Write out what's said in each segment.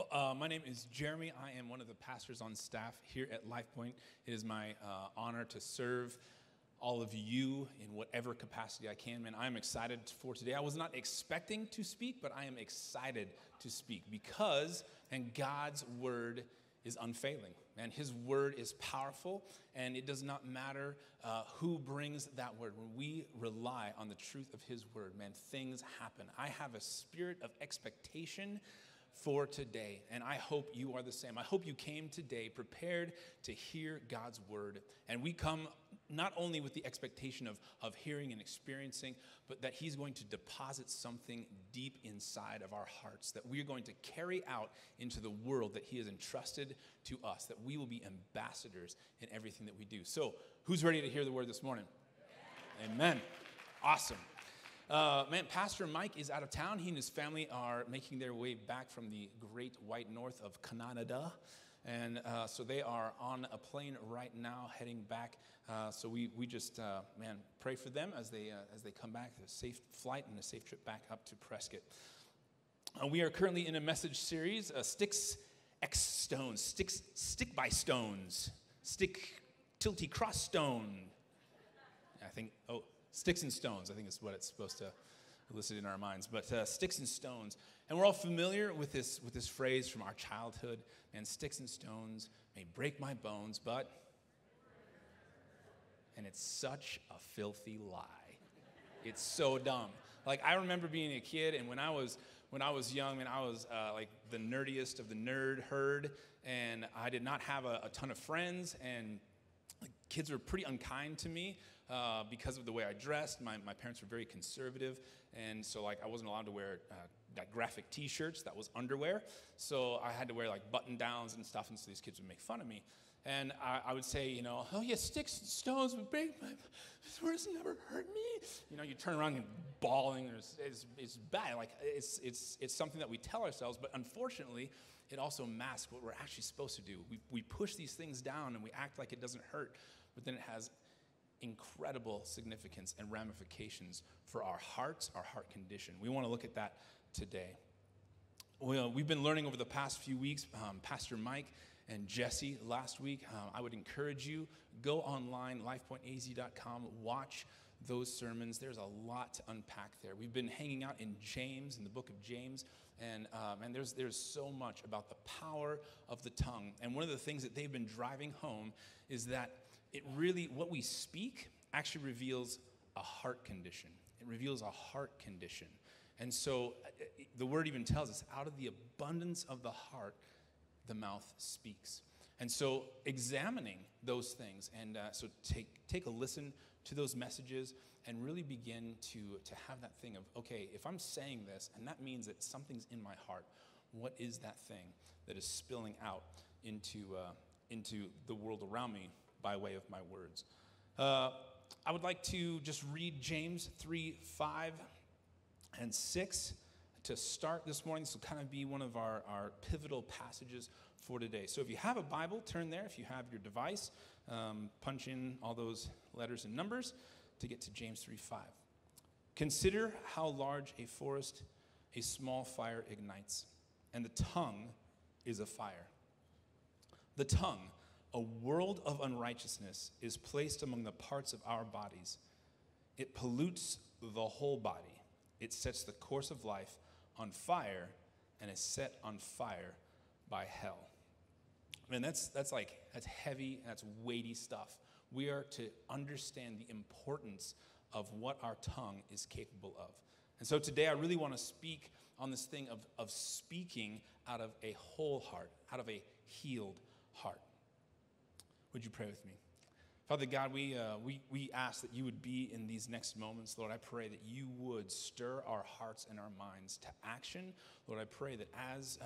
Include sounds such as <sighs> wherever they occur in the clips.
Well, uh, my name is Jeremy. I am one of the pastors on staff here at Lifepointe. It is my uh, honor to serve all of you in whatever capacity I can. Man, I'm excited for today. I was not expecting to speak, but I am excited to speak because, and God's word is unfailing. Man, His word is powerful, and it does not matter uh, who brings that word. When we rely on the truth of His word, man, things happen. I have a spirit of expectation for today. And I hope you are the same. I hope you came today prepared to hear God's word. And we come not only with the expectation of, of hearing and experiencing, but that He's going to deposit something deep inside of our hearts that we are going to carry out into the world that He has entrusted to us, that we will be ambassadors in everything that we do. So, who's ready to hear the word this morning? Amen. Awesome. Uh, man, Pastor Mike is out of town. He and his family are making their way back from the great white north of Canada. And uh, so they are on a plane right now heading back. Uh, so we, we just, uh, man, pray for them as they, uh, as they come back. A safe flight and a safe trip back up to Prescott. Uh, we are currently in a message series, Sticks X Stones, Sticks, Stick by Stones, Stick Tilty Cross Stone. I think, oh, Sticks and stones, I think is what it's supposed to elicit in our minds. But uh, sticks and stones. And we're all familiar with this, with this phrase from our childhood man, sticks and stones may break my bones, but. And it's such a filthy lie. It's so dumb. Like, I remember being a kid, and when I was when I was young, and I was uh, like the nerdiest of the nerd herd, and I did not have a, a ton of friends, and like, kids were pretty unkind to me uh, because of the way I dressed. My, my parents were very conservative, and so like I wasn't allowed to wear uh, that graphic T-shirts. That was underwear. So I had to wear like button downs and stuff, and so these kids would make fun of me. And I, I would say, you know, oh yeah, sticks and stones would break my. <laughs> This never hurt me. You know, you turn around and bawling. It's, it's, it's bad. Like it's it's it's something that we tell ourselves, but unfortunately, it also masks what we're actually supposed to do. We we push these things down and we act like it doesn't hurt, but then it has incredible significance and ramifications for our hearts, our heart condition. We want to look at that today. Well, we've been learning over the past few weeks, um, Pastor Mike and Jesse last week. Uh, I would encourage you, go online, lifepointeaz.com, watch those sermons. There's a lot to unpack there. We've been hanging out in James, in the book of James, and, um, and there's, there's so much about the power of the tongue. And one of the things that they've been driving home is that it really, what we speak actually reveals a heart condition. It reveals a heart condition. And so uh, the word even tells us out of the abundance of the heart, the mouth speaks. And so examining those things, and uh, so take, take a listen to those messages and really begin to, to have that thing of, okay, if I'm saying this, and that means that something's in my heart, what is that thing that is spilling out into, uh, into the world around me by way of my words. Uh, I would like to just read James 3 5 and 6 to start this morning. This will kind of be one of our, our pivotal passages for today. So if you have a Bible, turn there. If you have your device, um, punch in all those letters and numbers to get to James 3 5. Consider how large a forest a small fire ignites, and the tongue is a fire. The tongue a world of unrighteousness is placed among the parts of our bodies. It pollutes the whole body. It sets the course of life on fire and is set on fire by hell. Man, that's, that's like, that's heavy, that's weighty stuff. We are to understand the importance of what our tongue is capable of. And so today I really want to speak on this thing of, of speaking out of a whole heart, out of a healed heart. Would you pray with me? Father God, we, uh, we, we ask that you would be in these next moments. Lord, I pray that you would stir our hearts and our minds to action. Lord, I pray that as, uh,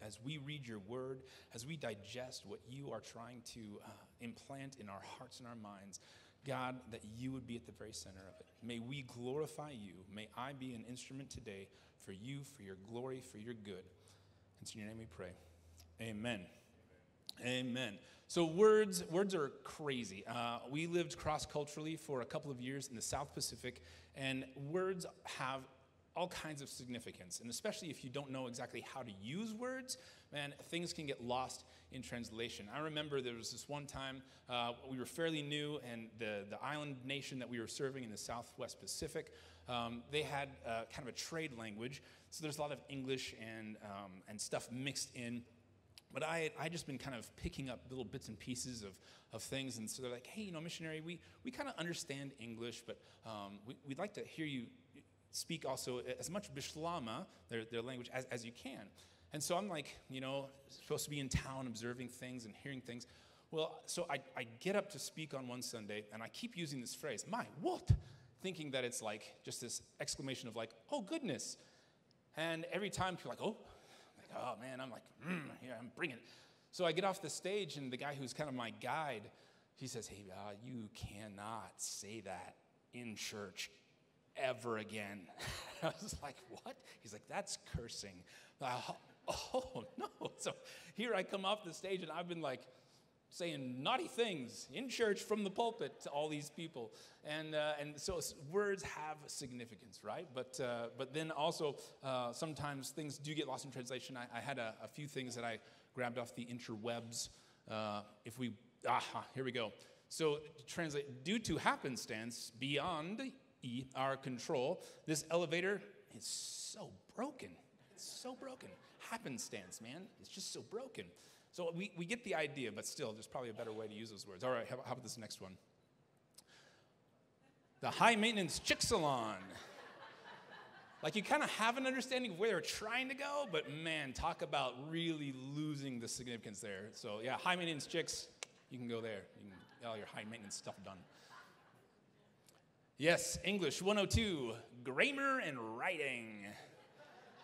as we read your word, as we digest what you are trying to uh, implant in our hearts and our minds, God, that you would be at the very center of it. May we glorify you. May I be an instrument today for you, for your glory, for your good. It's in your name we pray. Amen. Amen. So words, words are crazy. Uh, we lived cross culturally for a couple of years in the South Pacific, and words have all kinds of significance. And especially if you don't know exactly how to use words, man, things can get lost in translation. I remember there was this one time uh, we were fairly new, and the, the island nation that we were serving in the Southwest Pacific, um, they had uh, kind of a trade language. So there's a lot of English and, um, and stuff mixed in. But I I just been kind of picking up little bits and pieces of, of things. And so they're like, hey, you know, missionary, we, we kind of understand English, but um, we, would like to hear you speak also as much Bislama, their, their language, as, as you can. And so I'm like, you know, supposed to be in town observing things and hearing things. Well, so I, I get up to speak on one Sunday, and I keep using this phrase, my what? Thinking that it's like just this exclamation of like, oh goodness. And every time people are like, oh, oh man, I'm like, mm, yeah, I'm bringing it. So I get off the stage, and the guy who's kind of my guide, he says, hey, uh, you cannot say that in church ever again. <laughs> I was like, what? He's like, that's cursing. Uh, oh, <laughs> no. So here I come off the stage and I've been like saying naughty things in church from the pulpit to all these people. And, uh, and so words have significance, right? But, uh, but then also uh, sometimes things do get lost in translation. I, I had a, a, few things that I grabbed off the interwebs. Uh, if we, aha, here we go. So translate, due to happenstance, beyond E, our control. This elevator is so broken. It's so broken. Happenstance, man. It's just so broken. So we, we get the idea, but still, there's probably a better way to use those words. All right, how, how about this next one? The high maintenance chick salon. like you kind of have an understanding of where they're trying to go, but man, talk about really losing the significance there. So yeah, high maintenance chicks, you can go there. You can get all your high maintenance stuff done. Yes, English 102, grammar and writing.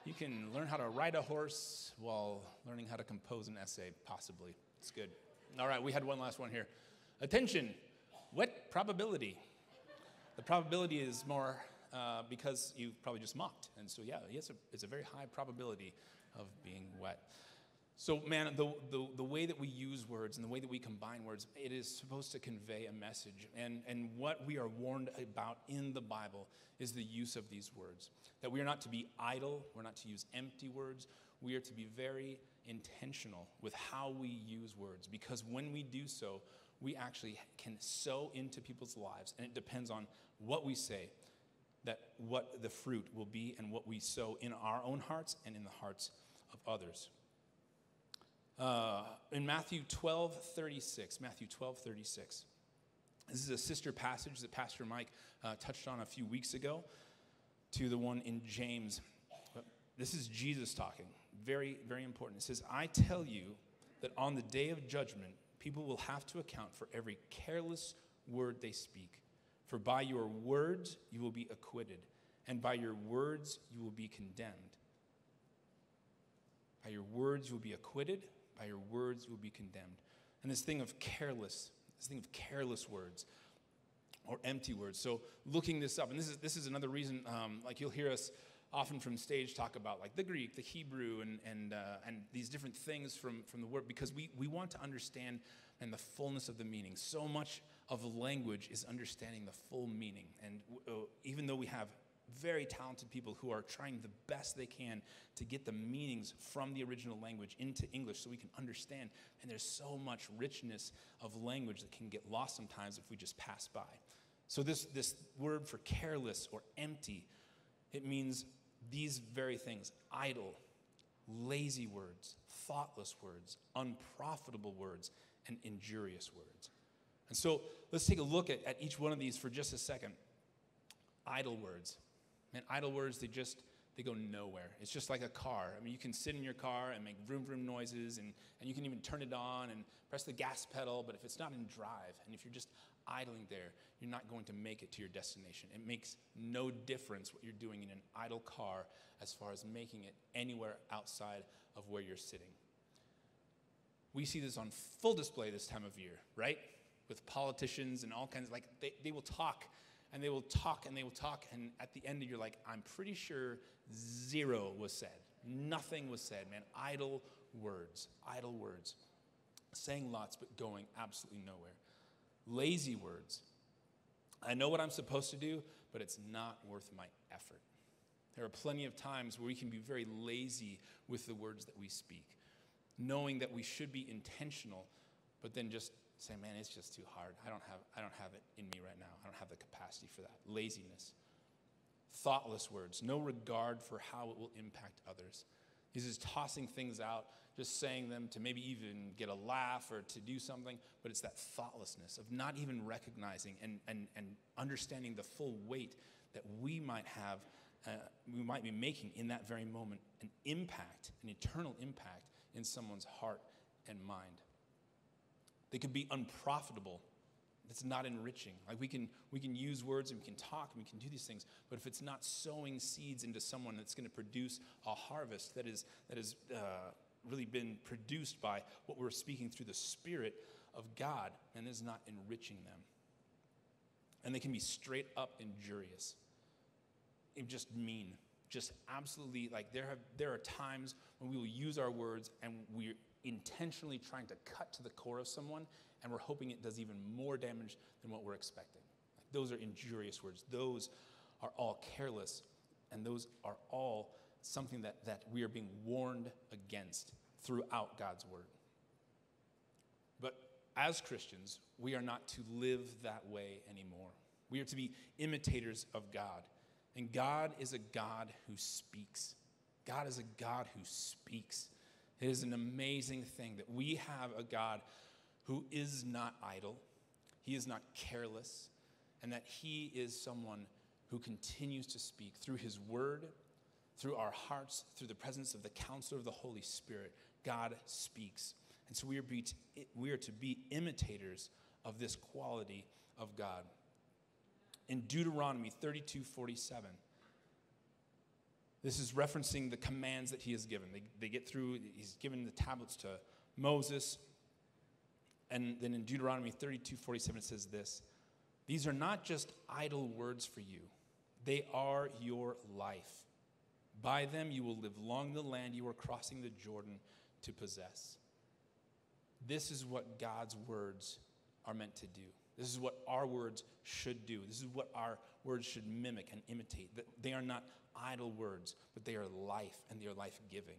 You can learn how to ride a horse while learning how to compose an essay, possibly. It's good. All right, we had one last one here. Attention, wet probability. The probability is more uh, because you've probably just mocked. And so, yeah, yes, it's a very high probability of being wet. So, man, the, the, the, way that we use words and the way that we combine words, it is supposed to convey a message. And, and what we are warned about in the Bible is the use of these words. That we are not to be idle, we're not to use empty words. We are to be very intentional with how we use words because when we do so, we actually can sow into people's lives. And it depends on what we say, that what the fruit will be and what we sow in our own hearts and in the hearts of others. Uh, in Matthew 12 36, Matthew 12 36. This is a sister passage that Pastor Mike uh, touched on a few weeks ago to the one in James. This is Jesus talking. Very, very important. It says, I tell you that on the day of judgment, people will have to account for every careless word they speak. For by your words you will be acquitted, and by your words you will be condemned. By your words you will be acquitted, by your words you will be condemned. And this thing of careless, this thing of careless words or empty words. So looking this up, and this is this is another reason, um, like you'll hear us often from stage talk about like the Greek, the Hebrew, and and uh, and these different things from from the word because we we want to understand and the fullness of the meaning. So much of language is understanding the full meaning, and uh, even though we have very talented people who are trying the best they can to get the meanings from the original language into English so we can understand. And there's so much richness of language that can get lost sometimes if we just pass by. So, this, this word for careless or empty, it means these very things idle, lazy words, thoughtless words, unprofitable words, and injurious words. And so, let's take a look at, at each one of these for just a second. Idle words. Idle words, they just, they go nowhere. It's just like a car. I mean, you can sit in your car and make vroom vroom noises, and, and you can even turn it on and press the gas pedal, but if it's not in drive, and if you're just idling there, you're not going to make it to your destination. It makes no difference what you're doing in an idle car as far as making it anywhere outside of where you're sitting. We see this on full display this time of year, right? With politicians and all kinds, of, like they, they will talk and they will talk and they will talk, and at the end, you're like, I'm pretty sure zero was said. Nothing was said, man. Idle words, idle words. Saying lots, but going absolutely nowhere. Lazy words. I know what I'm supposed to do, but it's not worth my effort. There are plenty of times where we can be very lazy with the words that we speak, knowing that we should be intentional, but then just say, man, it's just too hard. I don't have, I don't have it in me right now. I don't have the capacity for that. Laziness. Thoughtless words, no regard for how it will impact others. He's just tossing things out, just saying them to maybe even get a laugh or to do something, but it's that thoughtlessness of not even recognizing and, and, and understanding the full weight that we might have, uh, we might be making in that very moment an impact, an eternal impact in someone's heart and mind. They could be unprofitable. It's not enriching. Like we can, we can use words and we can talk and we can do these things, but if it's not sowing seeds into someone that's going to produce a harvest that is that has uh, really been produced by what we're speaking through the Spirit of God, and is not enriching them. And they can be straight up injurious, it just mean, just absolutely like there have there are times when we will use our words and we're intentionally trying to cut to the core of someone, and we're hoping it does even more damage than what we're expecting. Like those are injurious words. Those are all careless, and those are all something that, that we are being warned against throughout God's word. But as Christians, we are not to live that way anymore. We are to be imitators of God. And God is a God who speaks. God is a God who speaks. It is an amazing thing that we have a God who is not idle, he is not careless, and that he is someone who continues to speak through his word, through our hearts, through the presence of the counselor of the Holy Spirit. God speaks. And so we are, be, we are to be imitators of this quality of God. In Deuteronomy 32 47, this is referencing the commands that he has given. They, they get through, he's given the tablets to Moses. And then in Deuteronomy 32 47, it says this These are not just idle words for you, they are your life. By them you will live long the land you are crossing the Jordan to possess. This is what God's words are meant to do. This is what our words should do. This is what our words should mimic and imitate. They are not idle words, but they are life and they are life giving.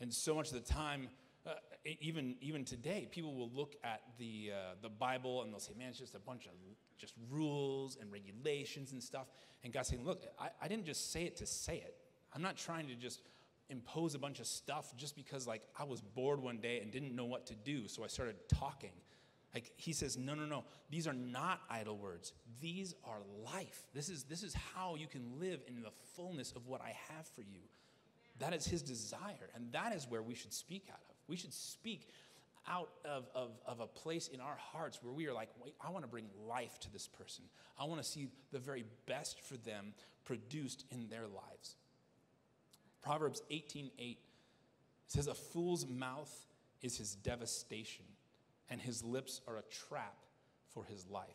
And so much of the time, uh, even, even today, people will look at the, uh, the Bible and they'll say, man, it's just a bunch of just rules and regulations and stuff. And God's saying, look, I, I didn't just say it to say it. I'm not trying to just impose a bunch of stuff just because like I was bored one day and didn't know what to do, so I started talking. Like he says, no, no, no. These are not idle words. These are life. This is, this is how you can live in the fullness of what I have for you. That is his desire. And that is where we should speak out of. We should speak out of, of, of a place in our hearts where we are like, wait, I want to bring life to this person. I want to see the very best for them produced in their lives. Proverbs 18:8 8 says, A fool's mouth is his devastation and his lips are a trap for his life.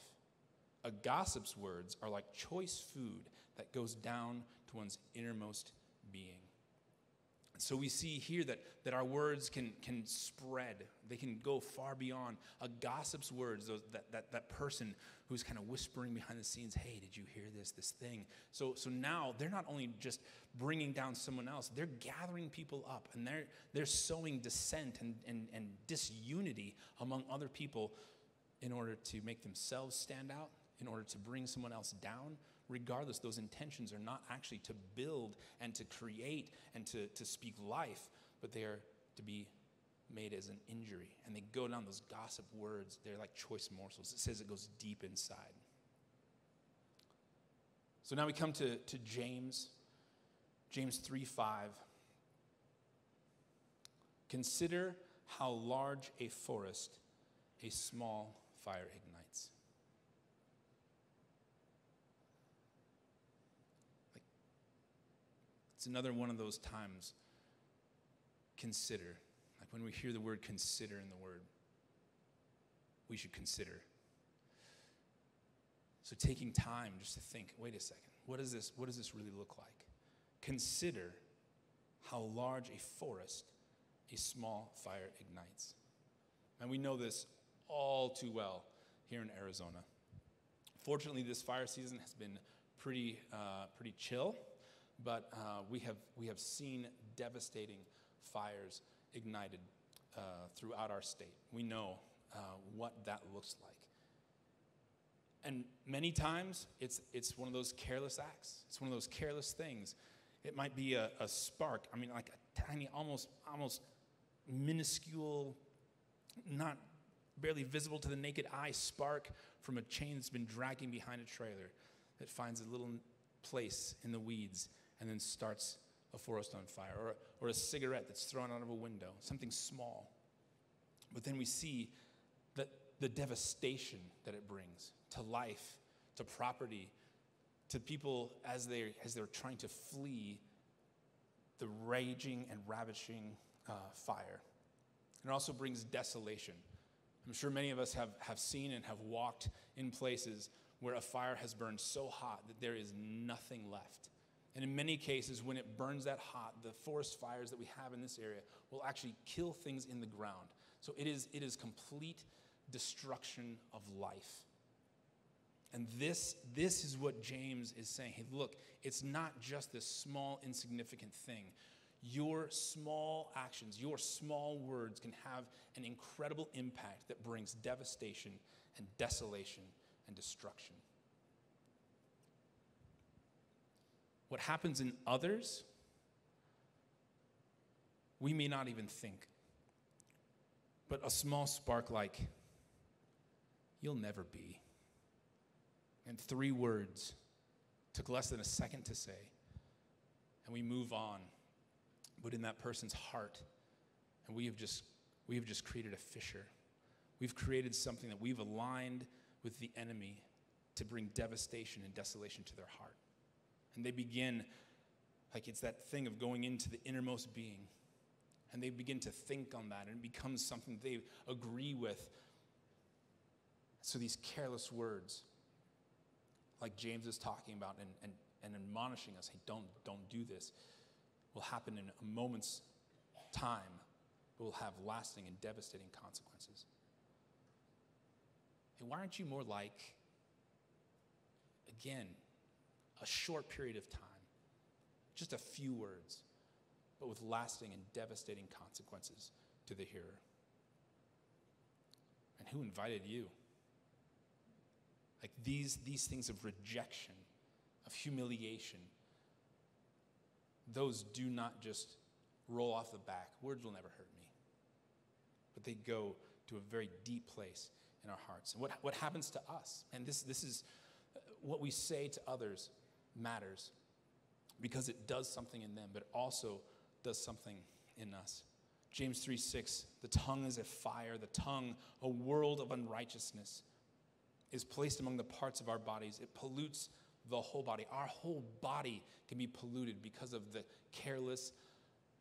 A gossip's words are like choice food that goes down to one's innermost being. So we see here that, that our words can, can spread. They can go far beyond a gossip's words, those, that, that, that person who's kind of whispering behind the scenes, hey, did you hear this, this thing? So, so now they're not only just bringing down someone else, they're gathering people up and they're, they're sowing dissent and, and, and disunity among other people in order to make themselves stand out, in order to bring someone else down regardless, those intentions are not actually to build and to create and to, to speak life, but they are to be made as an injury. And they go down those gossip words. They're like choice morsels. It says it goes deep inside. So now we come to, to James, James 3 5. Consider how large a forest a small fire ignites. It's another one of those times. Consider. Like when we hear the word consider in the word, we should consider. So taking time just to think, wait a second, what is this, what does this really look like? Consider how large a forest a small fire ignites. And we know this all too well here in Arizona. Fortunately, this fire season has been pretty, uh, pretty chill. But uh, we, have, we have seen devastating fires ignited uh, throughout our state. We know uh, what that looks like. And many times it's, it's one of those careless acts, it's one of those careless things. It might be a, a spark, I mean, like a tiny, almost, almost minuscule, not barely visible to the naked eye spark from a chain that's been dragging behind a trailer that finds a little place in the weeds and then starts a forest on fire, or, or a cigarette that's thrown out of a window, something small. But then we see that the devastation that it brings to life, to property, to people as they're, as they're trying to flee the raging and ravishing uh, fire. It also brings desolation. I'm sure many of us have, have seen and have walked in places where a fire has burned so hot that there is nothing left. And in many cases, when it burns that hot, the forest fires that we have in this area will actually kill things in the ground. So it is, it is complete destruction of life. And this, this is what James is saying. Hey, look, it's not just this small, insignificant thing. Your small actions, your small words can have an incredible impact that brings devastation and desolation and destruction. What happens in others, we may not even think. But a small spark like, you'll never be. And three words took less than a second to say. And we move on. But in that person's heart, and we have just we have just created a fissure. We've created something that we've aligned with the enemy to bring devastation and desolation to their heart. And they begin, like it's that thing of going into the innermost being. And they begin to think on that, and it becomes something they agree with. So these careless words, like James is talking about and, and, and admonishing us, hey, don't, don't do this, will happen in a moment's time, but will have lasting and devastating consequences. Hey, why aren't you more like, again, a short period of time, just a few words, but with lasting and devastating consequences to the hearer. And who invited you? Like these, these things of rejection, of humiliation, those do not just roll off the back. Words will never hurt me. But they go to a very deep place in our hearts. And what, what happens to us? And this, this is uh, what we say to others matters because it does something in them, but also does something in us. James 3 6, the tongue is a fire, the tongue, a world of unrighteousness, is placed among the parts of our bodies. It pollutes the whole body. Our whole body can be polluted because of the careless,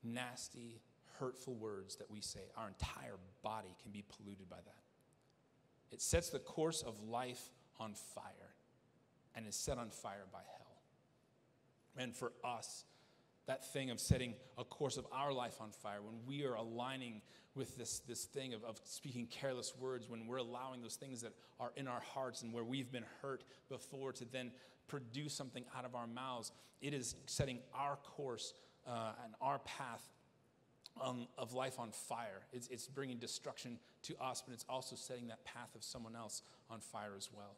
nasty, hurtful words that we say. Our entire body can be polluted by that. It sets the course of life on fire and is set on fire by hell. And for us, that thing of setting a course of our life on fire, when we are aligning with this, this thing of, of speaking careless words, when we're allowing those things that are in our hearts and where we've been hurt before to then produce something out of our mouths, it is setting our course uh, and our path um, of life on fire. It's, it's bringing destruction to us, but it's also setting that path of someone else on fire as well.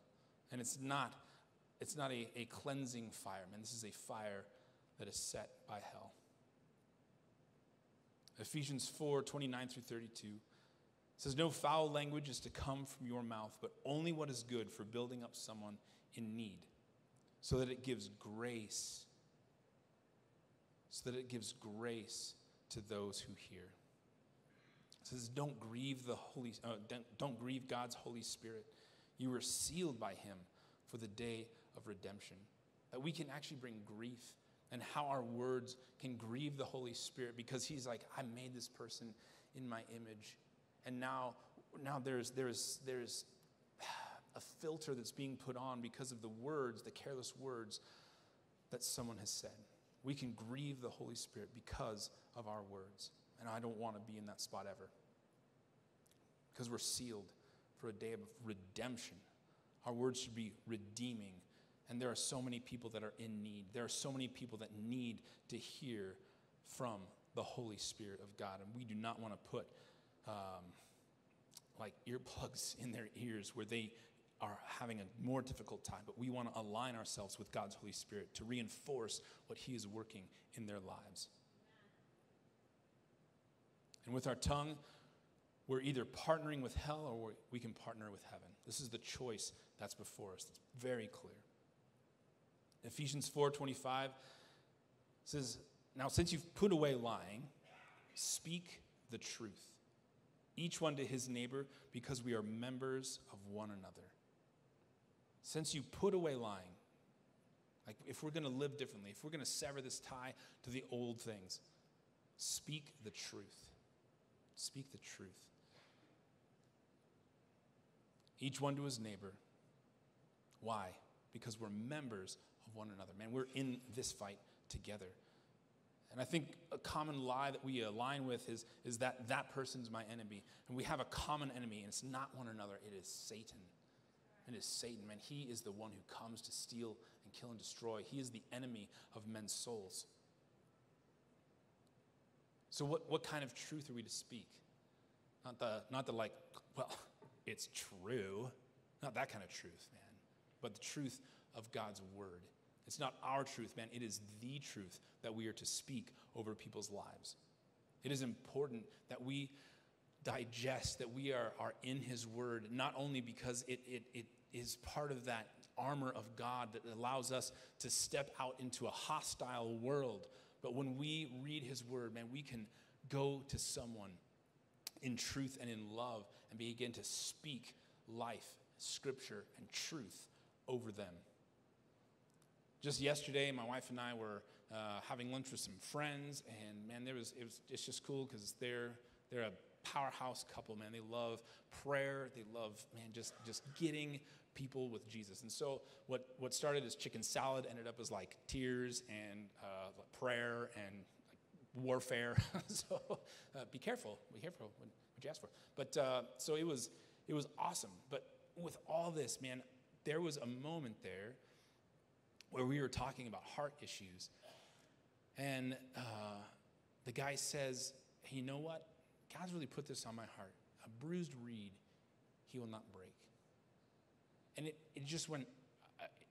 And it's not it's not a, a cleansing fire, man. This is a fire that is set by hell. Ephesians 4 29 through 32 says, No foul language is to come from your mouth, but only what is good for building up someone in need, so that it gives grace, so that it gives grace to those who hear. It says, Don't grieve the Holy, uh, don't, don't grieve God's Holy Spirit. You were sealed by Him for the day of redemption. That we can actually bring grief and how our words can grieve the Holy Spirit because He's like, I made this person in my image. And now, now there's, there's, there's a filter that's being put on because of the words, the careless words that someone has said. We can grieve the Holy Spirit because of our words. And I don't want to be in that spot ever. Because we're sealed for a day of redemption. Our words should be redeeming And there are so many people that are in need. There are so many people that need to hear from the Holy Spirit of God. And we do not want to put um, like earplugs <laughs> in their ears where they are having a more difficult time, but we want to align ourselves with God's Holy Spirit to reinforce what He is working in their lives. And with our tongue, we're either partnering with hell or we can partner with heaven. This is the choice that's before us. It's very clear. Ephesians 4:25 says, "Now since you've put away lying, speak the truth, each one to his neighbor, because we are members of one another." Since you put away lying, like if we're going to live differently, if we're going to sever this tie to the old things, speak the truth. Speak the truth. Each one to his neighbor. Why? Because we're members of one another. Man, we're in this fight together. And I think a common lie that we align with is, is that that person's my enemy. And we have a common enemy, and it's not one another, it is Satan. It is Satan, man. He is the one who comes to steal and kill and destroy. He is the enemy of men's souls. So, what, what kind of truth are we to speak? Not the, not the like, well, it's true. Not that kind of truth, man. But the truth of God's word. It's not our truth, man. It is the truth that we are to speak over people's lives. It is important that we digest, that we are, are in His Word, not only because it, it, it is part of that armor of God that allows us to step out into a hostile world, but when we read His Word, man, we can go to someone in truth and in love and begin to speak life, scripture, and truth over them. Just yesterday, my wife and I were uh, having lunch with some friends, and man, there was, it was it's just cool because they're they're a powerhouse couple, man. They love prayer. They love, man, just just getting people with Jesus. And so what what started as chicken salad ended up as like tears and uh, prayer and warfare. <laughs> so uh, be careful. Be careful when, what you ask for. But uh, so it was it was awesome. But with all this, man, there was a moment there where we were talking about heart issues. And uh, the guy says, hey, you know what? God's really put this on my heart. A bruised reed, he will not break. And it, it just went,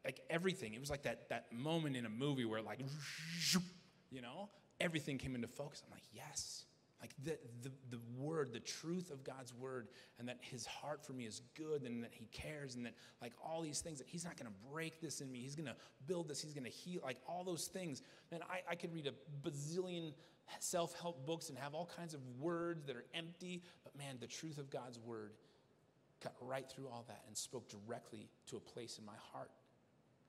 like everything. It was like that, that moment in a movie where, like, <laughs> you know, everything came into focus. I'm like, yes. Like the, the, the word, the truth of God's word, and that his heart for me is good, and that he cares, and that like all these things, that he's not gonna break this in me. He's gonna build this, he's gonna heal, like all those things. Man, I, I could read a bazillion self help books and have all kinds of words that are empty, but man, the truth of God's word cut right through all that and spoke directly to a place in my heart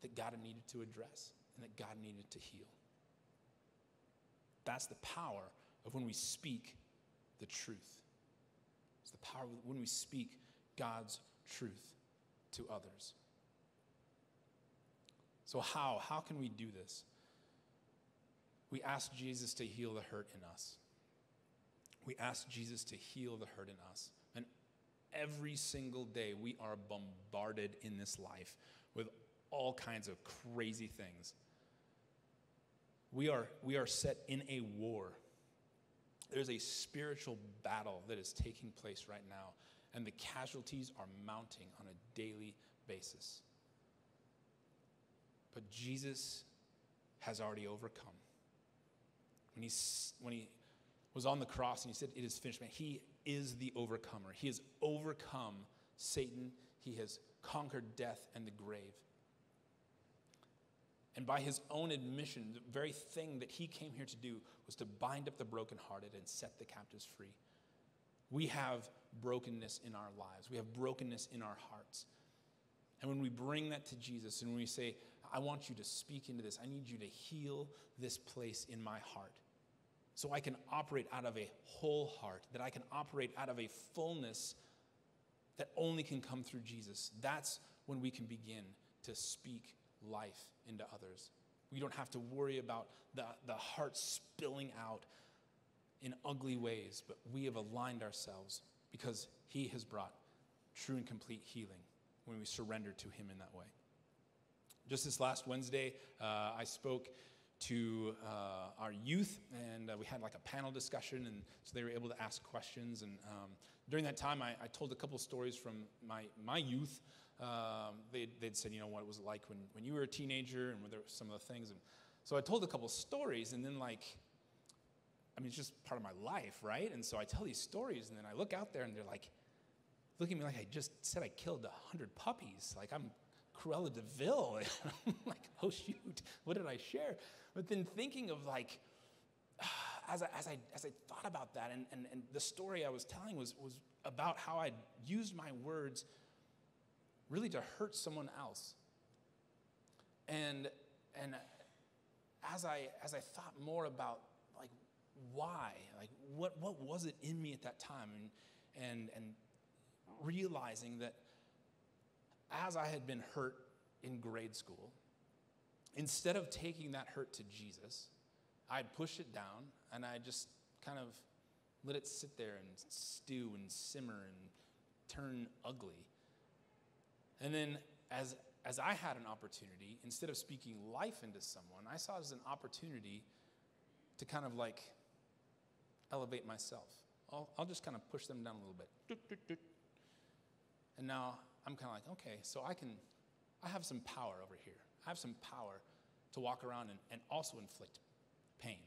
that God needed to address and that God needed to heal. That's the power of when we speak the truth. It's the power when we speak God's truth to others. So, how? How can we do this? We ask Jesus to heal the hurt in us. We ask Jesus to heal the hurt in us. And every single day, we are bombarded in this life with all kinds of crazy things. We are, we are set in a war there's a spiritual battle that is taking place right now, and the casualties are mounting on a daily basis. But Jesus has already overcome. When, he when he was on the cross and he said, It is finished, man, he is the overcomer. He has overcome Satan, he has conquered death and the grave. And by his own admission, the very thing that he came here to do was to bind up the brokenhearted and set the captives free. We have brokenness in our lives, we have brokenness in our hearts. And when we bring that to Jesus and we say, I want you to speak into this, I need you to heal this place in my heart so I can operate out of a whole heart, that I can operate out of a fullness that only can come through Jesus. That's when we can begin to speak life into others. We don't have to worry about the, the heart spilling out in ugly ways, but we have aligned ourselves because He has brought true and complete healing when we surrender to Him in that way. just this last Wednesday, uh, I spoke to uh, our youth, and uh, we had like a panel discussion, and so they were able to ask questions. And um, during that time, I, I, told a couple stories from my, my youth. Um, they'd, they'd, said, you know, what it was like when, when you were a teenager, and some of the things. And so I told a couple stories, and then like, I mean, it's just part of my life, right? And so I tell these stories, and then I look out there, and they're like, looking at me like I just said I killed a hundred puppies. Like I'm Cruella de Vil. <laughs> I'm like, oh shoot, what did I share? But then thinking of like, <sighs> as I, as I, as I thought about that, and, and, and the story I was telling was, was about how I'd used my words really to hurt someone else. And, and as, I, as I thought more about like why, like what, what was it in me at that time, and, and, and realizing that as I had been hurt in grade school, instead of taking that hurt to Jesus, I'd push it down and I just kind of let it sit there and stew and simmer and turn ugly. And then as, as I had an opportunity, instead of speaking life into someone, I saw it as an opportunity to kind of like elevate myself. I'll, I'll just kind of push them down a little bit. And now I'm kind of like, okay, so I can, I have some power over here. I have some power to walk around and, and also inflict pain.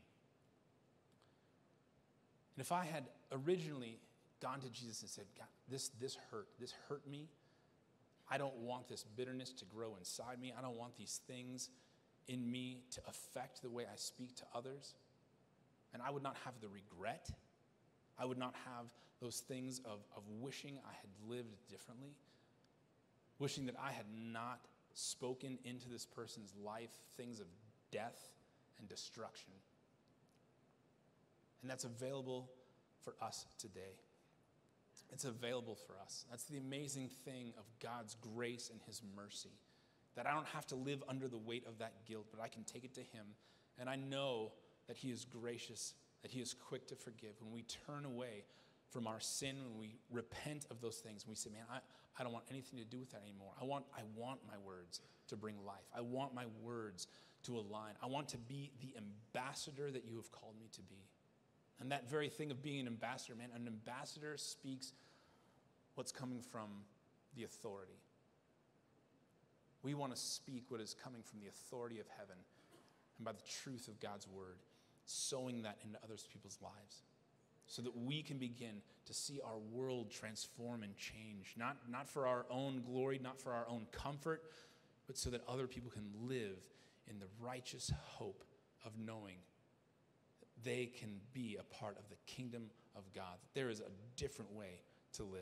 And if I had originally gone to Jesus and said, God, this, this hurt, this hurt me. I don't want this bitterness to grow inside me. I don't want these things in me to affect the way I speak to others. And I would not have the regret. I would not have those things of, of wishing I had lived differently wishing that I had not spoken into this person's life things of death and destruction. And that's available for us today. It's available for us. That's the amazing thing of God's grace and His mercy. That I don't have to live under the weight of that guilt, but I can take it to Him. And I know that He is gracious, that He is quick to forgive. When we turn away from our sin, when we repent of those things, we say, Man, I, I don't want anything to do with that anymore. I want, I want my words to bring life. I want my words to align. I want to be the ambassador that you have called me to be. And that very thing of being an ambassador, man, an ambassador speaks what's coming from the authority. We want to speak what is coming from the authority of heaven and by the truth of God's word, sowing that into other people's lives so that we can begin to see our world transform and change, not, not for our own glory, not for our own comfort, but so that other people can live in the righteous hope of knowing they can be a part of the kingdom of God. There is a different way to live.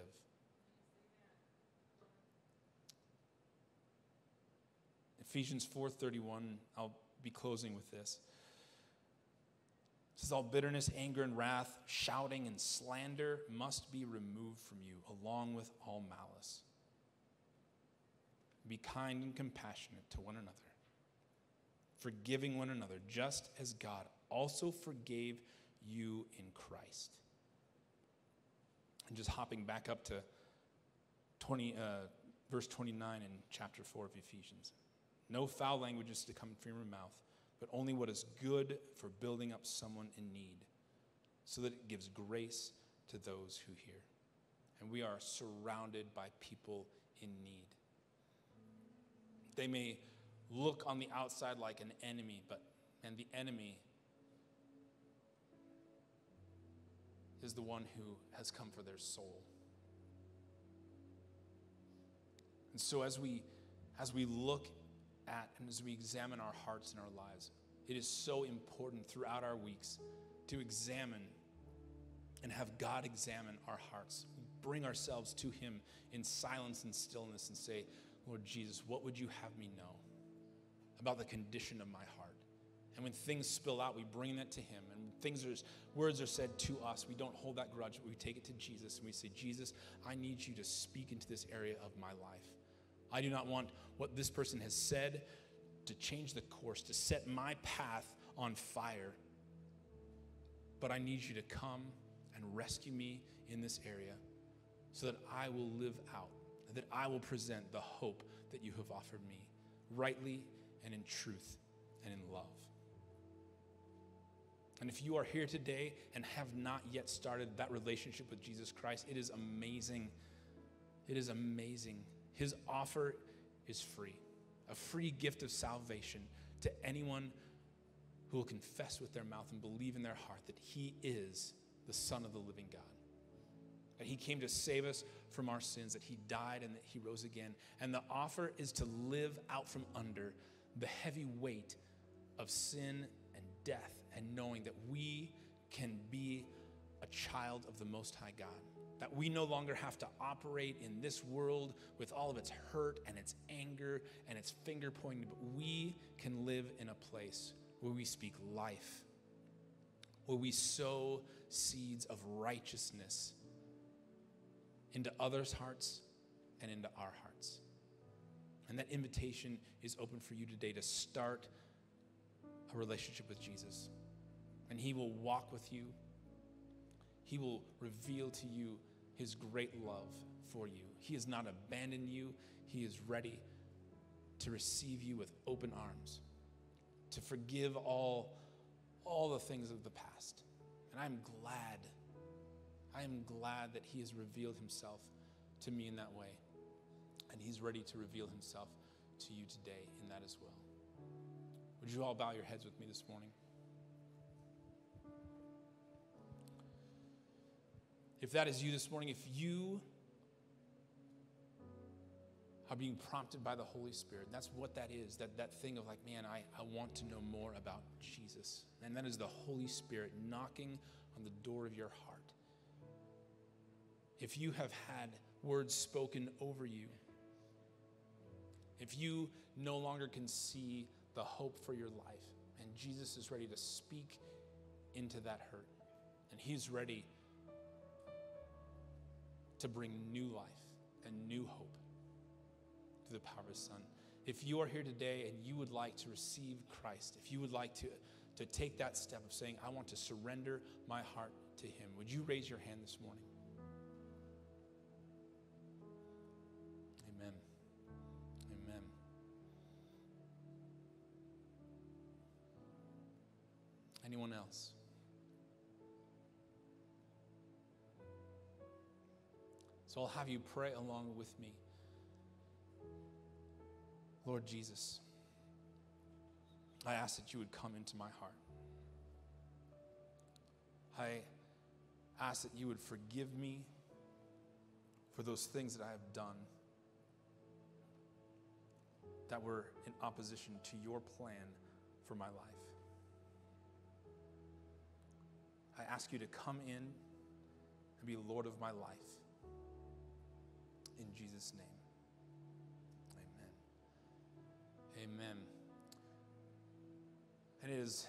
Ephesians 4:31, I'll be closing with this says all bitterness, anger, and wrath, shouting and slander must be removed from you, along with all malice. Be kind and compassionate to one another, forgiving one another, just as God also forgave you in Christ. And just hopping back up to 20, uh, verse 29 in chapter 4 of Ephesians. No foul language is to come from your mouth but only what is good for building up someone in need, so that it gives grace to those who hear. And we are surrounded by people in need. They may look on the outside like an enemy, but and the enemy is the one who has come for their soul. And so as we as we look at and as we examine our hearts and our lives, it is so important throughout our weeks to examine and have God examine our hearts. Bring ourselves to Him in silence and stillness and say, Lord Jesus, what would you have me know about the condition of my heart? And when things spill out, we bring that to Him. Things are, words are said to us, we don't hold that grudge, we take it to Jesus and we say, Jesus, I need you to speak into this area of my life. I do not want what this person has said to change the course, to set my path on fire. But I need you to come and rescue me in this area so that I will live out, that I will present the hope that you have offered me. rightly and in truth and in love. And if you are here today and have not yet started that relationship with Jesus Christ, it is amazing. It is amazing. His offer is free a free gift of salvation to anyone who will confess with their mouth and believe in their heart that He is the Son of the living God. That He came to save us from our sins, that He died and that He rose again. And the offer is to live out from under the heavy weight of sin and death and knowing that we can be a child of the Most High God. That we no longer have to operate in this world with all of its hurt and its anger and its finger pointing, but we can live in a place where we speak life, where we sow seeds of righteousness into others' hearts and into our hearts. And that invitation is open for you today to start a relationship with Jesus. And He will walk with you, He will reveal to you His great love for you. He has not abandoned you, He is ready to receive you with open arms, to forgive all, all the things of the past. And I'm glad, I am glad that He has revealed Himself to me in that way. And He's ready to reveal Himself to you today in that as well. Would you all bow your heads with me this morning? If that is you this morning, if you are being prompted by the Holy Spirit, that's what that is that, that thing of like, man, I, I want to know more about Jesus. And that is the Holy Spirit knocking on the door of your heart. If you have had words spoken over you, if you no longer can see the hope for your life, and Jesus is ready to speak into that hurt, and He's ready to bring new life and new hope through the power of His Son. If you are here today and you would like to receive Christ, if you would like to, to take that step of saying, I want to surrender my heart to Him, would you raise your hand this morning? Amen. Amen. Anyone else? So I'll have you pray along with me. Lord Jesus, I ask that you would come into my heart. I ask that you would forgive me for those things that I have done that were in opposition to your plan for my life. I ask you to come in and be Lord of my life. In Jesus' name. Amen. Amen. And it is